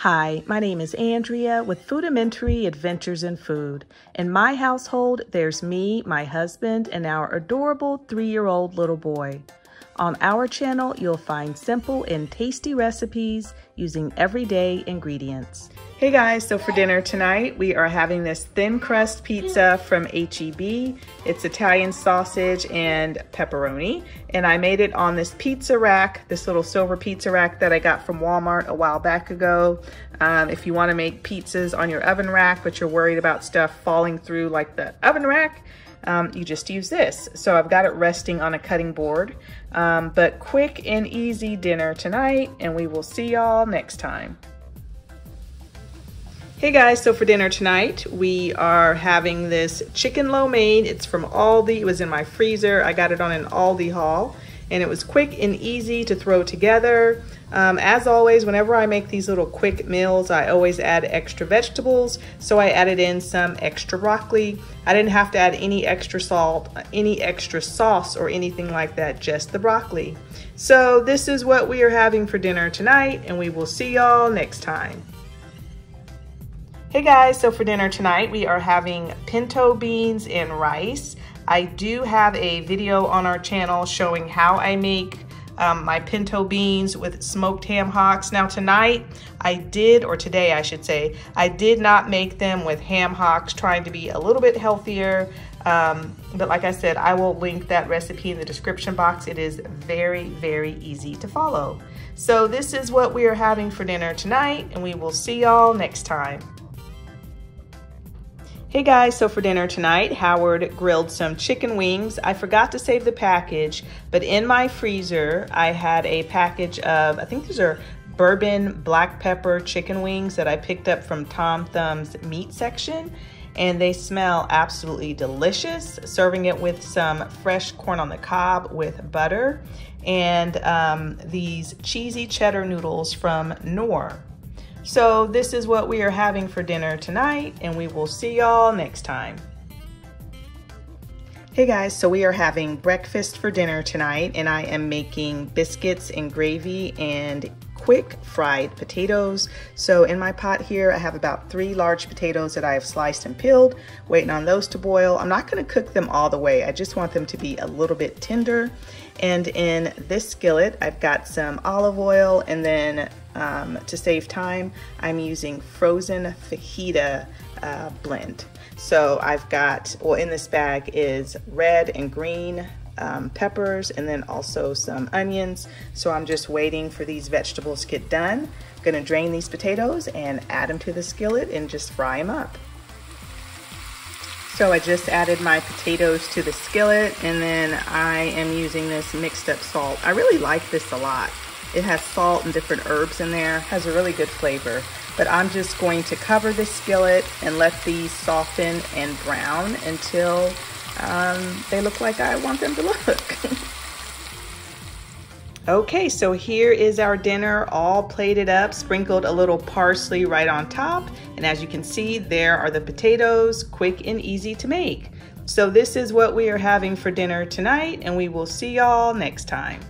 Hi, my name is Andrea with Foodamentary Adventures in Food. In my household, there's me, my husband, and our adorable three-year-old little boy. On our channel, you'll find simple and tasty recipes using everyday ingredients. Hey guys, so for dinner tonight, we are having this thin crust pizza from HEB. It's Italian sausage and pepperoni. And I made it on this pizza rack, this little silver pizza rack that I got from Walmart a while back ago. Um, if you wanna make pizzas on your oven rack, but you're worried about stuff falling through like the oven rack, um, you just use this. So I've got it resting on a cutting board. Um, but quick and easy dinner tonight, and we will see y'all next time. Hey guys, so for dinner tonight, we are having this chicken lo mein. It's from Aldi, it was in my freezer. I got it on an Aldi haul and it was quick and easy to throw together. Um, as always, whenever I make these little quick meals, I always add extra vegetables. So I added in some extra broccoli. I didn't have to add any extra salt, any extra sauce or anything like that, just the broccoli. So this is what we are having for dinner tonight and we will see y'all next time. Hey guys, so for dinner tonight we are having pinto beans and rice. I do have a video on our channel showing how I make um, my pinto beans with smoked ham hocks. Now tonight I did, or today I should say, I did not make them with ham hocks, trying to be a little bit healthier. Um, but like I said, I will link that recipe in the description box. It is very, very easy to follow. So this is what we are having for dinner tonight, and we will see y'all next time. Hey guys, so for dinner tonight, Howard grilled some chicken wings. I forgot to save the package, but in my freezer, I had a package of, I think these are bourbon black pepper chicken wings that I picked up from Tom Thumb's meat section. And they smell absolutely delicious. Serving it with some fresh corn on the cob with butter and um, these cheesy cheddar noodles from Knorr. So this is what we are having for dinner tonight and we will see y'all next time. Hey guys, so we are having breakfast for dinner tonight and I am making biscuits and gravy and quick fried potatoes. So in my pot here, I have about three large potatoes that I have sliced and peeled, waiting on those to boil. I'm not gonna cook them all the way. I just want them to be a little bit tender. And in this skillet, I've got some olive oil and then um, to save time, I'm using frozen fajita uh, blend. So I've got, well in this bag is red and green um, peppers and then also some onions. So I'm just waiting for these vegetables to get done. I'm gonna drain these potatoes and add them to the skillet and just fry them up. So I just added my potatoes to the skillet and then I am using this mixed up salt. I really like this a lot. It has salt and different herbs in there, has a really good flavor. But I'm just going to cover the skillet and let these soften and brown until um, they look like I want them to look. okay, so here is our dinner all plated up, sprinkled a little parsley right on top. And as you can see, there are the potatoes, quick and easy to make. So this is what we are having for dinner tonight, and we will see y'all next time.